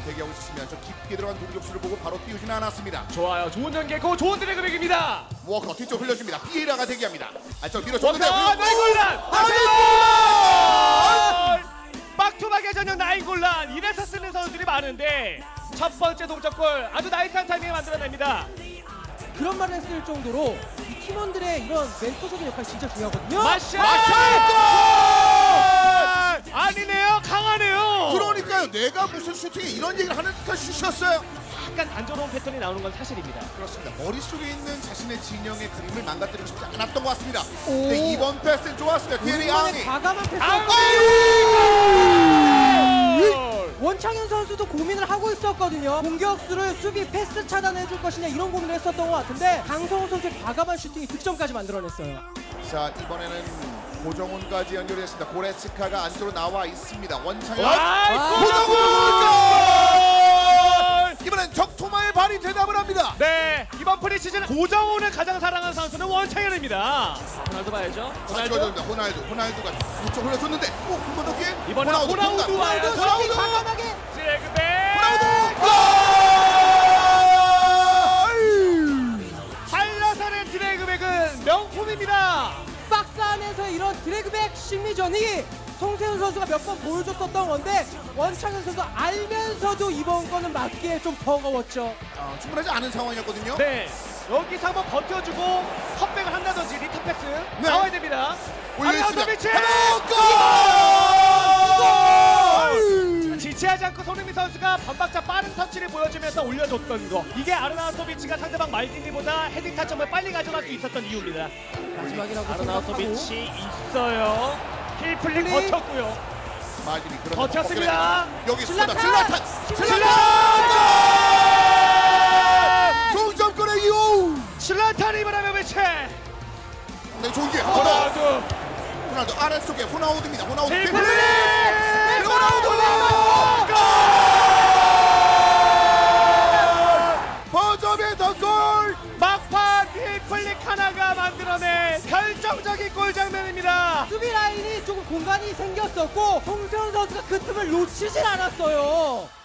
하지만 대기하고 있었으면 저 깊게 들어간 공격수를 보고 바로 띄우지는 않았습니다. 좋아요. 좋은 연계고 좋은 drag back입니다. 워커 뒤쪽 흘려줍니다. 피에라가 대기합니다. 안쪽 밀어줬는데 아, 나이골란! 나이골란! box to box의 전형 나이골란! 이래서 쓰는 선수들이 많은데 첫 번째 동점골 아주 나이스한 타이밍에 만들어냅니다. 그런 말을 했을 정도로 이 팀원들의 이런 멘토적인 역할이 진짜 중요하거든요. 마샬! 마샬! 아니네요. 그러니까요. 내가 무슨 슈팅에 이런 얘기를 하니까 슛이었어요. 약간 단조로운 패턴이 나오는 건 사실입니다. 그렇습니다. 머릿속에 있는 자신의 진영의 그림을 망가뜨리고 싶지 않았던 것 같습니다. 오. 근데 이번 패스는 좋았습니다. 티에리 앙리. 과감한 패스. 아우! 원창현 선수 도 고민을 하고 있었거든요. 공격수를 수비 패스 차단해 줄 것이냐 이런 고민을 했었던 것 같은데 강성호 선수의 과감한 슈팅이 득점까지 만들어냈어요. 자 이번에는 고정훈까지 연결했습니다. 고레츠카가 안쪽으로 나와 있습니다. 원창현. 와, 고정훈! 이번엔 적토마의 발이 대답을 합니다. 네, 이번 프리시즌 고정훈을 가장 사랑하는 선수는 원창현입니다. 호날두 봐야죠. 호날두. 호날두. 호날두가 우측 흘려줬는데 오, 한번 더 기회. 이번엔 호나우두 공간. 와요. 슈팅 호나우두. 이런 drag back 심리전이 송세훈 선수가 몇 번 보여줬었던 건데 원창현 선수 알면서도 이번 거는 맞기에 좀 버거웠죠. 아, 충분하지 않은 상황이었거든요. 네, 여기서 한번 버텨주고 cut back을 한다든지 리턴 패스 네. 나와야 됩니다. 올려줬습니다. 아르나토비치 않고 손흥민 선수가 반박자 빠른 터치를 보여주면서 올려줬던 거. 이게 아르나토비치가 상대방 말디니보다 헤딩 타점을 빨리 가져갈 수 있었던 이유입니다. 마지막이라고 생각하고. 아르나토비치 있어요. 플링. 버텼고요. 그런 버텼습니다. 여기 쏟아 질라탄! 질라탄! 질라탄! 동점골의 이후 슬라탄 이브라모비치! 네 좋은 기회. 호나 호나우두. 호나우두 아래쪽에 호나우드입니다. 호나우드 힐플링 네, 호나우드 만들어낸 결정적인 골 장면입니다. 수비 라인이 조금 공간이 생겼었고 송세훈 선수가 그 틈을 놓치질 않았어요.